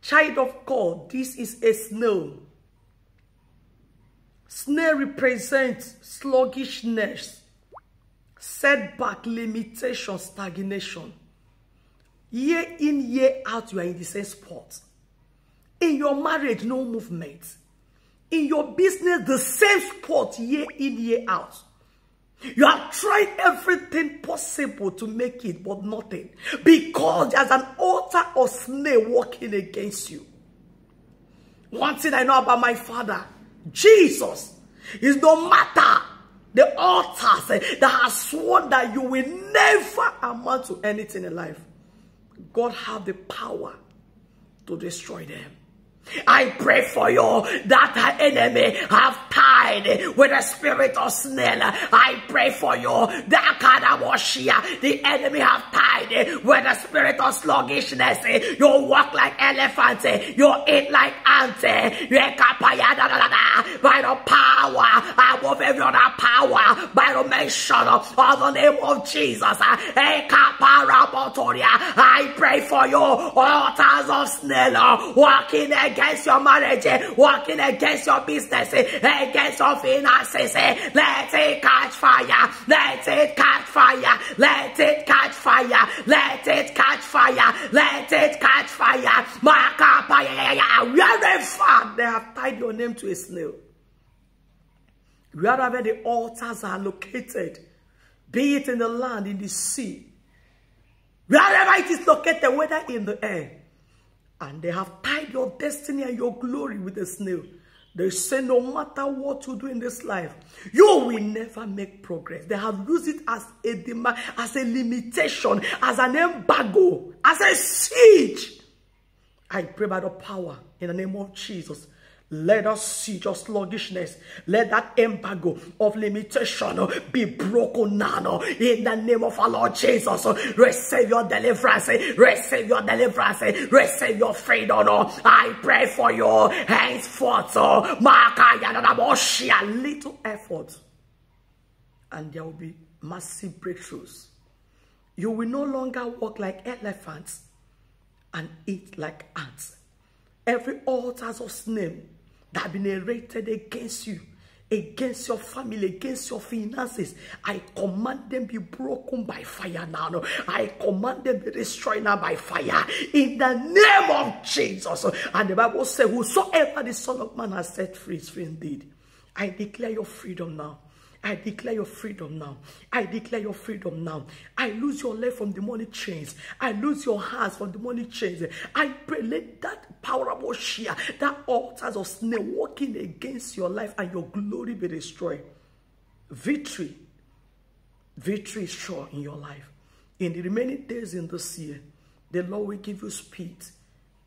Child of God, this is a snail. Snail represents sluggishness, setback, limitation, stagnation. Year in, year out, you are in the same spot. In your marriage, no movement. In your business, the same spot, year in, year out. You have tried everything possible to make it, but nothing. Because there's an altar or snake working against you. One thing I know about my father, Jesus, is no matter the altars that has sworn that you will never amount to anything in life, God have the power to destroy them. I pray for you that enemy have tied with the spirit of snail. I pray for you. The enemy have tied with the spirit of sluggishness. You walk like elephants, you eat like you by the power above every other power, by the mention of the name of Jesus. I pray for you, altars of snail, walking again against your marriage, working against your business, your finances. Let it catch fire. Let it catch fire. Let it catch fire. Let it catch fire. Let it catch fire. Wherever they have tied your name to a snail, wherever the altars are located, be it in the land, in the sea, wherever it is located, whether in the air, and they have tied your destiny and your glory with a snail. They say no matter what you do in this life, you will never make progress. They have used it as a demand, as a limitation, as an embargo, as a siege. I pray by the power in the name of Jesus. Let us see your sluggishness. Let that embargo of limitation be broken now. In the name of our Lord Jesus, receive your deliverance. Receive your deliverance. Receive your freedom. I pray for you henceforth. Little effort. And there will be massive breakthroughs. You will no longer walk like elephants and eat like ants. Every altar of snake that have been erected against you, against your family, against your finances. I command them be broken by fire now. I command them be destroyed now by fire in the name of Jesus. And the Bible says, Whosoever the Son of Man has set free is free indeed. I declare your freedom now. I declare your freedom now. I declare your freedom now. I lose your leg from the money chains. I lose your hands from the money chains. I pray, let that power of that altars of snake working against your life and your glory be destroyed. Victory. Victory is sure in your life. In the remaining days in this year, the Lord will give you speed.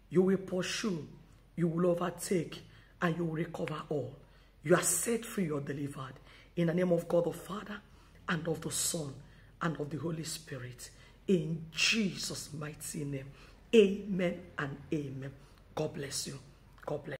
You will pursue. You will overtake. And you will recover all. You are set free You are delivered. In the name of God the Father and of the Son and of the Holy Spirit. In Jesus' mighty name. Amen and amen. God bless you. God bless